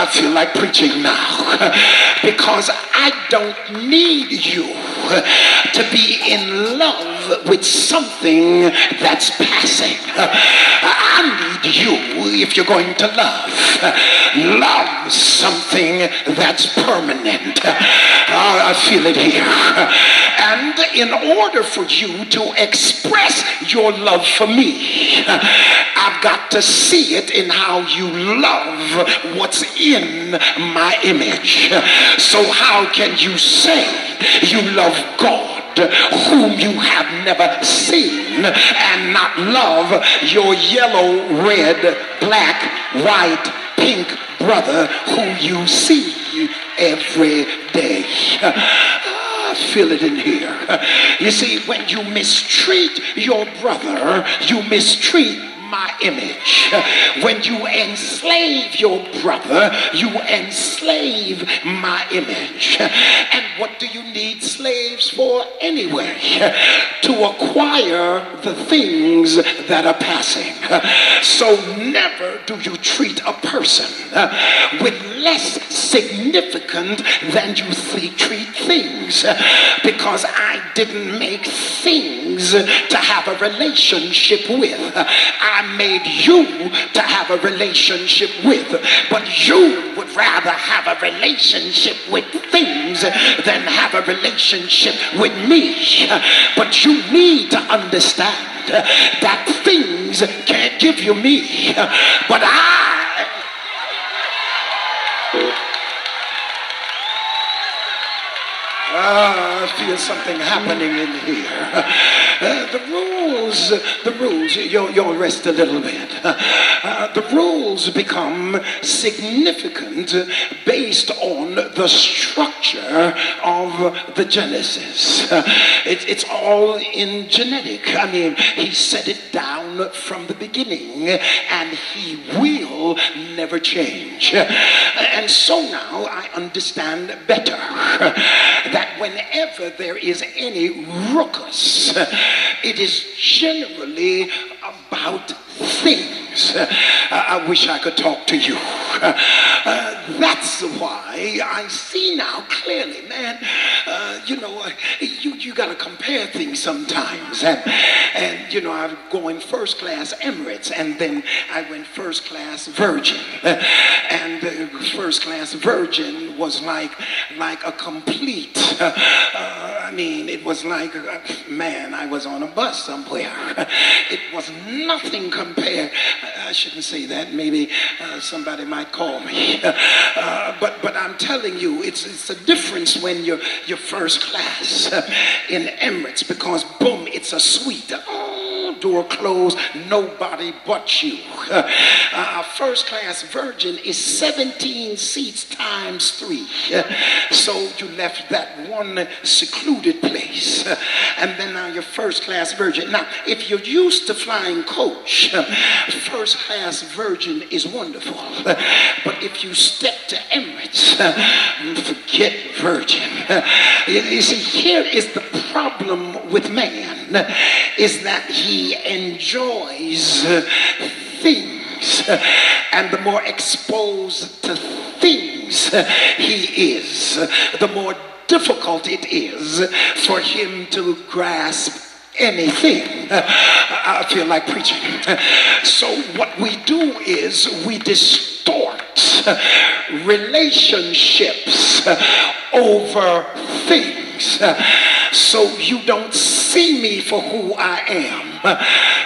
I feel like preaching now. Because I don't need you to be in love with something that's passing. I need you if you're going to love. Love something that's permanent. I feel it here. And in order for you to express your love for me, I've got to see it in how you love what's in my image. So, how can you say you love God? whom you have never seen and not love your yellow, red, black, white, pink brother who you see every day. I feel it in here. You see, when you mistreat your brother, you mistreat image. When you enslave your brother, you enslave my image. And what do you need slaves for anyway? To acquire the things that are passing. So never do you treat a person with less significant than you treat things because I didn't make things to have a relationship with. I I made you to have a relationship with. But you would rather have a relationship with things than have a relationship with me. But you need to understand that things can't give you me. But I Ah, I feel something happening in here. Uh, the rules, the rules, you'll, you'll rest a little bit. Uh, the rules become significant based on the structure of the Genesis. Uh, it, it's all in genetic. I mean, he set it down from the beginning and he will never change. And so now I understand better that whenever there is any ruckus, it is generally about things. Uh, I wish I could talk to you. Uh, that's why I see now clearly, man. Uh, you know, uh, you, you got to compare things sometimes. And, and, you know, I'm going first class Emirates, and then I went first class Virgin. and first class Virgin was like, like a complete, uh, I mean, it was like, man, I was on a bus somewhere. it was nothing compared. I shouldn't say that. Maybe uh, somebody might call me. Uh, but but I'm telling you, it's it's a difference when you're you're first class uh, in Emirates because boom, it's a suite. Oh, door closed, nobody but you. Uh, first class Virgin is 17 seats times three. so you left that one secluded place, and then now you're first class Virgin. Now, if you're used to flying coach, first class Virgin is wonderful. But if you step to Emirates, forget Virgin. You see, here is the problem with man, is that he enjoys things. And the more exposed to things he is, the more difficult it is for him to grasp anything. I feel like preaching. So, what we do is we distort relationships over things. So, you don't see me for who I am,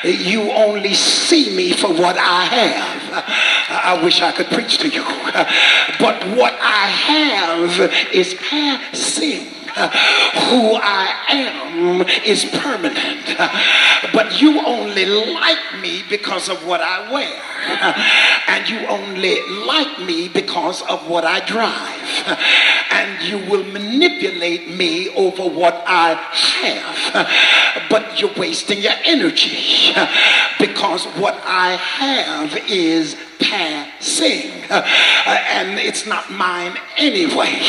you only see me for what I have. I wish I could preach to you. But what I have is passing who I am is permanent. But you only like me because of what I wear. And you only like me because of what I drive. And you will manipulate me over what I have. But you're wasting your energy because what I have is passing. And it's not mine anyway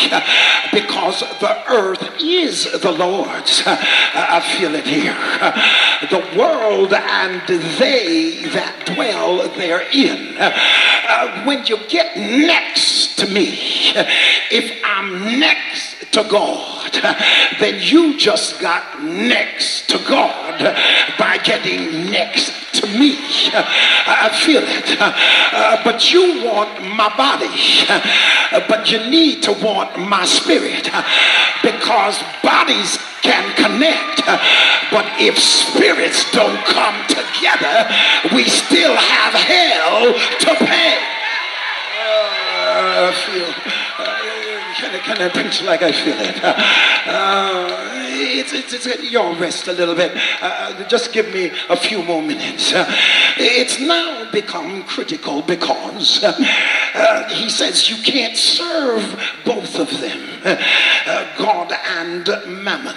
because the earth is the Lord's. I feel it here. The world and they that dwell therein. When you get next to me. If I'm next to God, then you just got next to God by getting next me. I feel it. Uh, but you want my body, but you need to want my spirit because bodies can connect. But if spirits don't come together, we still have hell to pay. Uh, I feel. Can I, can I preach like I feel it? Uh, uh, it's, it's, it's, y'all rest a little bit. Uh, just give me a few more minutes. Uh, it's now become critical because uh, he says you can't serve both of them, uh, God and mammon.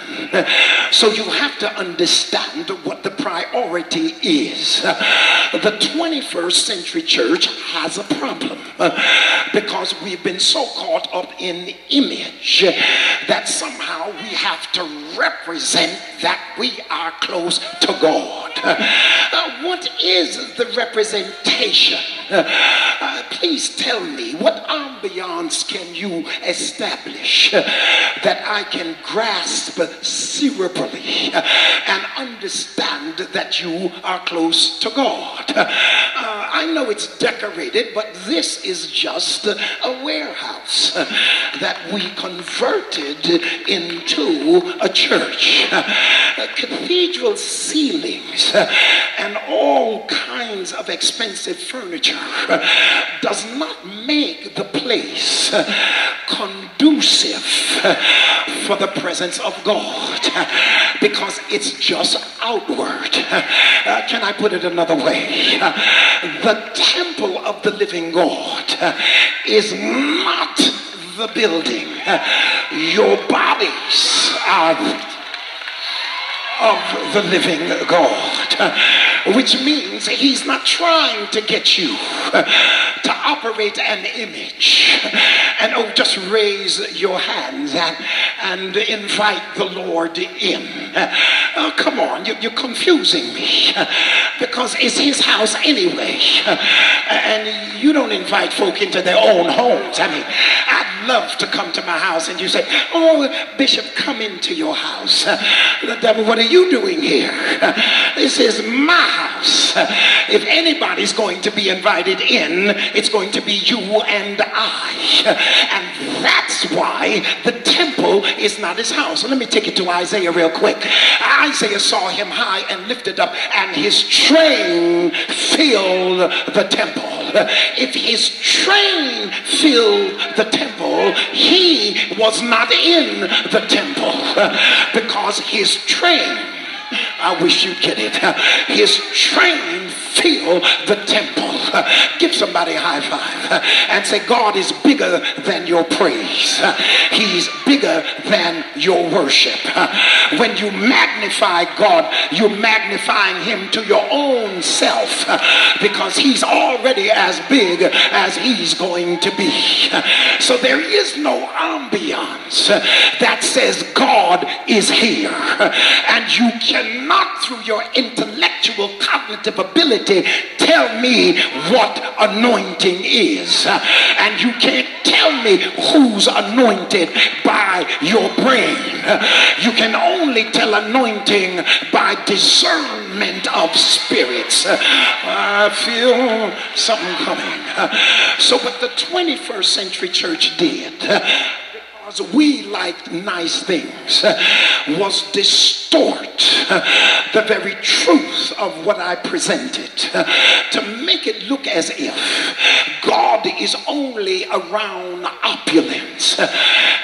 So you have to understand what the priority is. The 21st century church has a problem because we've been so caught up in the image that somehow we have to represent that we are close to God. Uh, what is the representation? Uh, please tell me what ambiance can you establish uh, that I can grasp cerebrally uh, and understand that you are close to God? Uh, I know it's decorated, but this is just a warehouse that we converted into a church. Cathedral ceilings and all kinds of expensive furniture does not make the place conducive for the presence of God because it's just outward. can I put it another way? the temple of the living God is not the building. Your bodies are of the living God, which means he's not trying to get you uh, to operate an image and oh, just raise your hands and, and invite the Lord in. Uh, oh, come on, you, you're confusing me uh, because it's his house anyway, and you don't invite folk into their own homes. I mean, I'd love to come to my house and you say, Oh, Bishop, come into your house. The devil, what are you doing here? This is my house. If anybody's going to be invited in, it's going to be you and I. And that's why the temple is not his house. Let me take it to Isaiah real quick. Isaiah saw him high and lifted up, and his train filled the temple. If his train filled the temple, he was not in the temple because his train I wish you'd get it. His train fill the temple. Give somebody a high five and say, God is bigger than your praise. He's bigger than your worship. When you magnify God, you're magnifying him to your own self because he's already as big as he's going to be. So there is no ambiance that says God is here. And you cannot, through your intellectual cognitive ability, tell me what anointing is. And you can't tell me who's anointed by your brain. You can only tell anointing by discernment of spirits. I feel something coming. So, what the 21st century church did because we liked nice things, was distort the very truth of what I presented to make it look as if God is only around opulence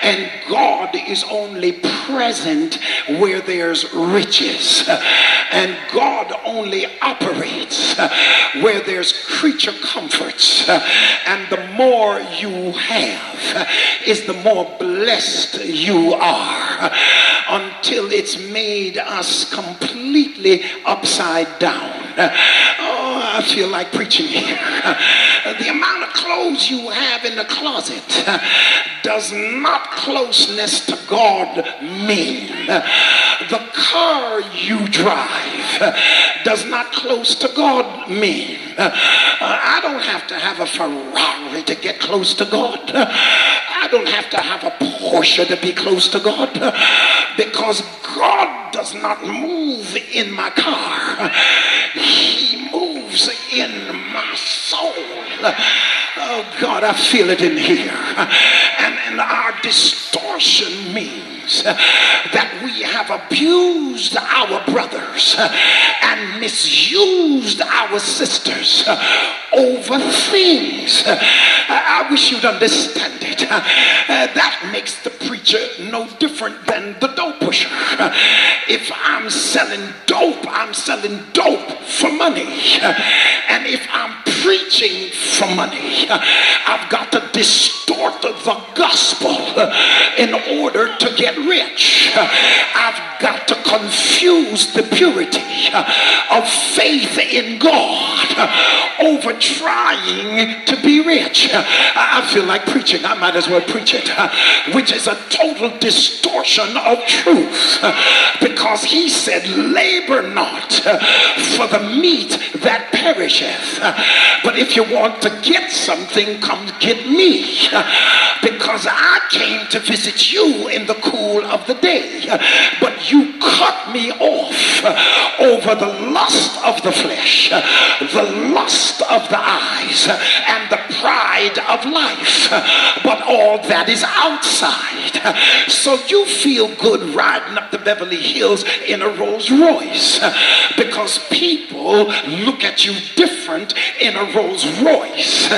and God is only present where there's riches. And God only operates where there's creature comforts. And the more you have is the more blessed you are. Until it's made us completely upside down. I feel like preaching here. The amount of clothes you have in the closet does not closeness to God mean. The car you drive does not close to God mean. Uh, I don't have to have a Ferrari to get close to God. I don't have to have a Porsche to be close to God because God does not move in my car. He moves in my soul. Oh God, I feel it in here. And, and our distortion means that we have abused our brothers and misused our sisters over things. I wish you'd understand it. That makes the preacher no different than the dope pusher. If I'm selling dope, I'm selling dope for money. And if I'm preaching for money, I've got to distort the gospel in order to get rich. I've got to confuse the purity of faith in God over trying to be rich. I feel like preaching. I might as well preach it, which is a total distortion of truth because he said, Labor not for the meat that perisheth, but if you want to get something, come get me because I came to visit you in the cool of the day, but you cut me off over the lust of the flesh, the lust of the eyes, and the pride of life. But all that is outside. So you feel good riding up the Beverly Hills in a Rolls Royce because people look at you different in a Rolls Royce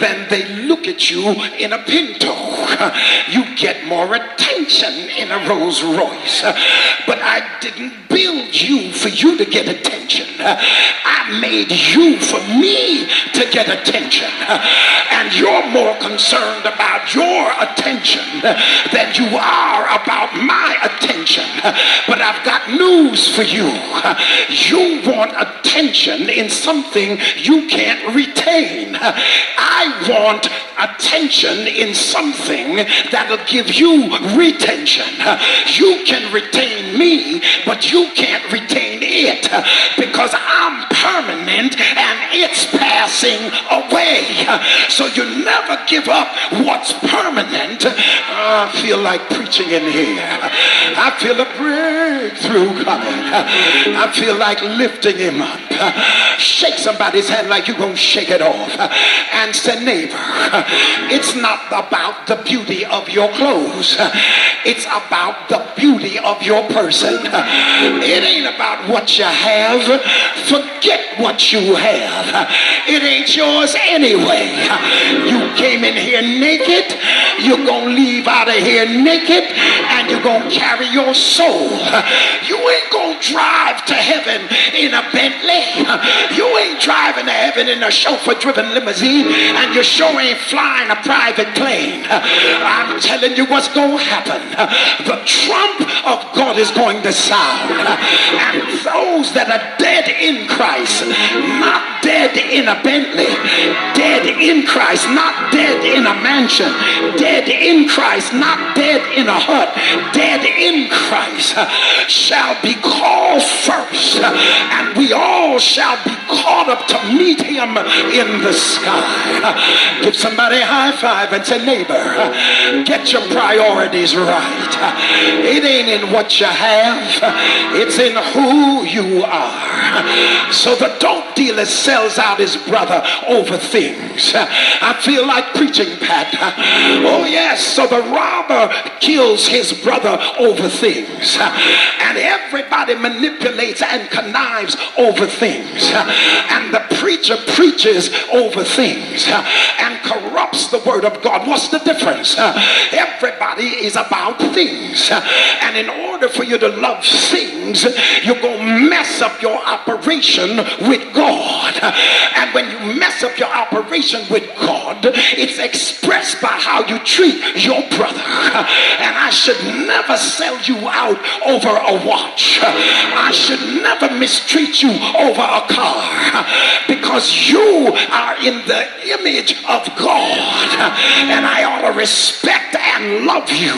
than they look at you in a Pinto. You get more attention in a Rolls Royce. But I didn't build you for you to get attention. I made you for me to get attention. And you're more concerned about your attention than you are about my attention. But I've got news for you. You want attention in something you can't retain. I want attention in something that'll give you retention. You can retain me, but you can't retain it because I'm permanent and it's passing away. So you never give up what's permanent. I feel like preaching in here. I feel a breakthrough coming. I feel like lifting him up. Shake somebody's hand like you're going to shake it off and say, neighbor, it's not about the beauty of your clothes. It's about the beauty of your person. It ain't about what you have. Forget what you have. It ain't yours anyway. You came in here naked. You're going to leave out of here naked and you're going to carry your soul. You ain't going to drive to heaven in a Bentley. You ain't driving to heaven in a chauffeur driven limousine and you sure ain't flying a private plane. I'm telling you what's going to happen. The trump of God is going to sound. And those that are dead in Christ, not dead in a Bentley, dead in Christ, not dead in a mansion, dead in Christ, not dead in a hut, dead in Christ, shall be called first, and we all shall be caught up to meet him in the sky. Give somebody a high five and say, neighbor, get your priorities right. It ain't in what you have, it's in who you are. So the dope dealer sells out his brother over things. I feel like preaching, Pat. Oh, yes. So the robber kills his brother over things. And everybody manipulates and connives over things. And the preacher preaches over things and corrupts the word of God. What's the difference? Uh, everybody is about things. Uh, and in order for you to love things, you're going to mess up your operation with God. Uh, and when you mess up your operation with God, it's expressed by how you treat your brother. And I should never sell you out over a watch. I should never mistreat you over a car because you are in the image of God. And I ought to respect and love you.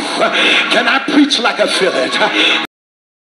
Can I preach like feel it?